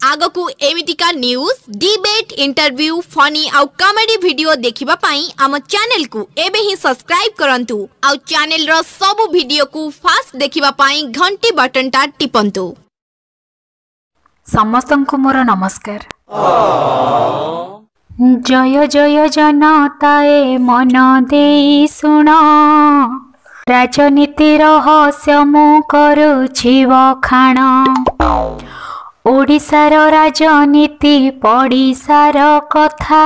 ଆଗକୁ ଏମିତିକା news debate interview Fani ଆଉ କମେଡି ଭିଡିଓ ଦେଖିବା ପାଇଁ ଆମ ଚ୍ୟାନେଲକୁ ଏବେ ହିଁ ସବସ୍କ୍ରାଇବ୍ କରନ୍ତୁ। ଆଉ ଚ୍ୟାନେଲର ସବୁ ଭିଡିଓକୁ ଫାଷ୍ଟ ଦେଖିବା ପାଇଁ ଘଣ୍ଟି ବଟନଟା ଟିପନ୍ତୁ। ସମସ୍ତଙ୍କୁ ମୋର ନମସ୍କାର। ଜୟ ଜୟ ଜନତାଏ ମନ ଦେଇ ଶୁଣ। ରାଜନୀତି ରହସ୍ୟ ମୁଁ କରୁଛି ବଖାଣ। ଓଡ଼ିଶାର ରାଜନୀତି ପଡ଼ିଶାର କଥା।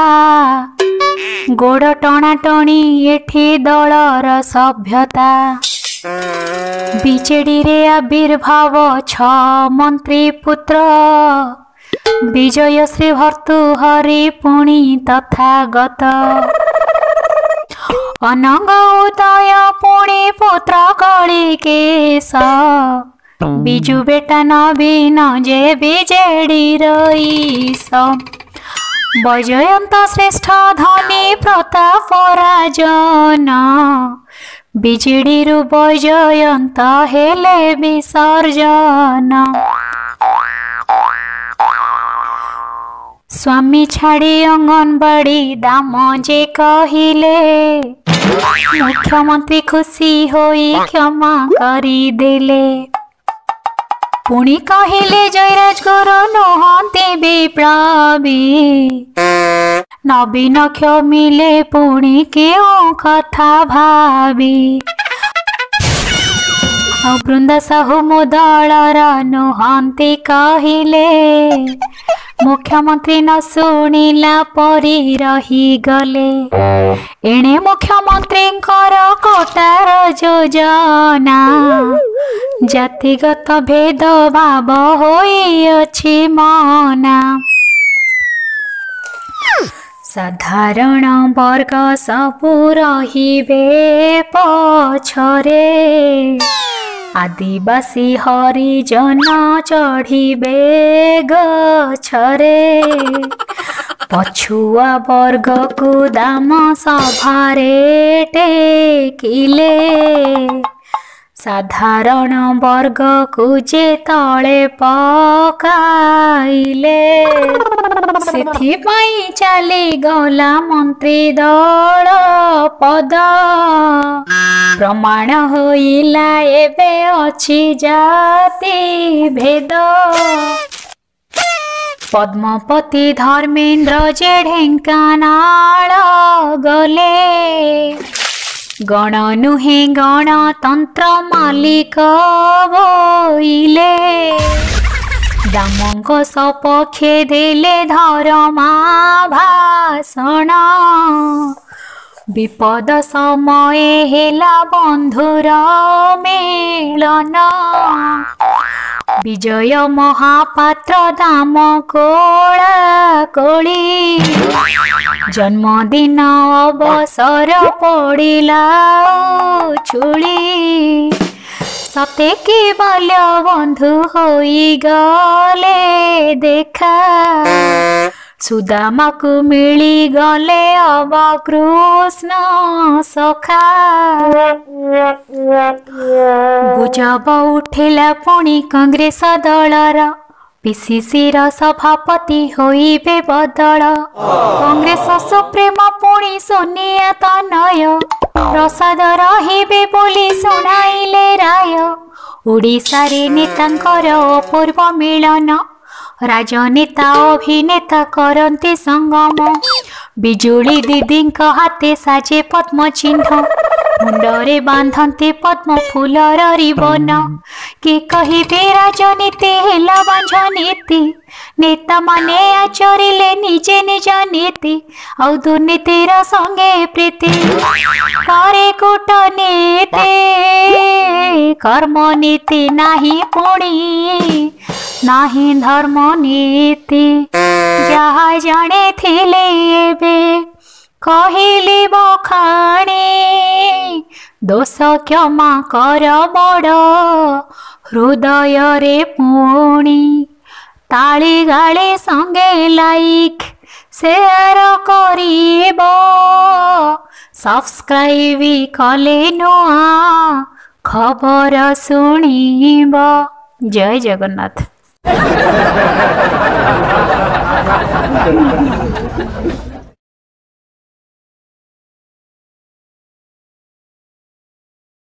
ଗୋଡ଼ ଟଣାଟଣି ଏଠି ଦଳର ସଭ୍ୟତା। ବିଜେଡିରେ ଆବିର୍ଭାବ ଛଅ ମନ୍ତ୍ରୀ ପୁତ୍ର। ବିଜୟଶ୍ରୀ ଭର୍ତ୍ତୁହରି ପୁଣି ତଥାଗତ। ଅନଙ୍ଗ ଉଦୟ ପୁଣି ପୁତ୍ର କଳି କେଶ। ବିଜୁ ବେଟା ନବୀନ ଯେ ବିଜେଡିର ଇସ ବୈଜୟନ୍ତ ଶ୍ରେଷ୍ଠ ଧନୀ ପ୍ରତାପ ରାଜନ। ବିଜେଡିରୁ ବୈଜୟନ୍ତ ହେଲେ ବିସର୍ଜନ। ସ୍ୱାମୀ ଛାଡ଼ି ଅଙ୍ଗନବାଡ଼ି ଦାମ ଯେ କହିଲେ ମୁଖ୍ୟମନ୍ତ୍ରୀ ଖୁସି ହୋଇ କ୍ଷମା କରିଦେଲେ ପୁଣି କହିଲେ ଜୟରାଜ ଗୁରୁ ନୁହନ୍ତି ବିପ୍ଳବୀ ନବୀନ କ୍ଷମିଲେ ପୁଣି କେଉଁ କଥା ଭାବି ଆଉ ବୃନ୍ଦା ସାହୁ ମୋ ଦଳର ନୁହନ୍ତି କହିଲେ ମୁଖ୍ୟମନ୍ତ୍ରୀ ନ ଶୁଣିଲା ପରି ରହିଗଲେ। ଏଣେ ମୁଖ୍ୟମନ୍ତ୍ରୀଙ୍କର କୋଟାର ଯୋଜନା। ଜାତିଗତ ଭେଦଭାବ ହୋଇଅଛି ମନା। ସାଧାରଣ ବର୍ଗ ସବୁ ରହିବେ ପଛରେ। ଆଦିବାସୀ ହରିଜନ ଚଢ଼ିବେ ଗଛରେ। ପଛୁଆ ବର୍ଗକୁ ଦାମ ସଭାରେ ଟେକିଲେ। ସାଧାରଣ ବର୍ଗକୁ ଯେ ତଳେ ପକାଇଲେ। ସେଥିପାଇଁ ଚାଲିଗଲା ମନ୍ତ୍ରୀ ଦଳ ପଦ। ପ୍ରମାଣ ହୋଇଲା ଏବେ ଅଛି ଜାତି ଭେଦ। ପଦ୍ମପତି ଧର୍ମେନ୍ଦ୍ର ଯେ ଢେଙ୍କାନାଳ ଗଲେ ଗଣ ନୁହେଁ ଗଣତନ୍ତ୍ର ମାଲିକ ବୋଇଲେ। ଦାମଙ୍କ ସପକ୍ଷେ ଦେଲେ ଧରମା ଭାଷଣ। ବିପଦ ସମୟ ହେଲା ବନ୍ଧୁର ମିଳନ। ବିଜୟ ମହାପାତ୍ର ଦାମ କୋଳା କୋଳି। ଜନ୍ମଦିନ ଅବସର ପଡ଼ିଲା ଛୁଳି ସତେ କି ବାଲ୍ୟ ବନ୍ଧୁ ହୋଇଗଲେ ଦେଖା ସୁଦାମାକୁ ମିଳିଗଲେ ଅବ କୃଷ୍ଣ ସଖା ଗୁଜବ ଉଠିଲା ପୁଣି କଂଗ୍ରେସ ଦଳର ପିସିସିର ସଭାପତି ହୋଇବେ ବଦଳ କଂଗ୍ରେସ ସୁପ୍ରିମୋ ପୁଣି ସୋନିଆ ତନୟ ପ୍ରସାଦ ରହିବେ ବୋଲି ଶୁଣାଇଲେ ରାୟ। ଓଡ଼ିଶାରେ ନେତାଙ୍କର ଅପୂର୍ବ ମିଳନ ରାଜନେତା ଅଭିନେତା କରନ୍ତି ସଙ୍ଗମ। ବିଜୁଳି ଦିଦିଙ୍କ ହାତେ ସାଜେ ପଦ୍ମ ଚିହ୍ନ ମୁଣ୍ଡରେ ବାନ୍ଧନ୍ତି ପଦ୍ମ ଫୁଲର ରିବନ। କି କହିବେ ରାଜନୀତି ହେଲା ବାଞ୍ଝ ନୀତି ନେତାମାନେ ଆଚରିଲେ ନିଜେ ନିଜ ନୀତି ଆଉ ଦୁର୍ନୀତିର ସଙ୍ଗେ ପ୍ରୀତି କରେ କୂଟନୀତି କର୍ମ ନୀତି ନାହିଁ ପୁଣି ନାହିଁ ଧର୍ମ ନୀତି ଯାହା ଜଣେ ଥିଲେ ଏବେ କହିଲି ବଖାଣି ଦୋଷ କ୍ଷମା କର ବଡ଼ ହୃଦୟରେ ପୁଣି তাড়িগাড়ি সঙ্গে লাইক শেয়ার করিব সবসক্রাইব কলে নূয়া খবর শুনিব জয় জগন্নাথ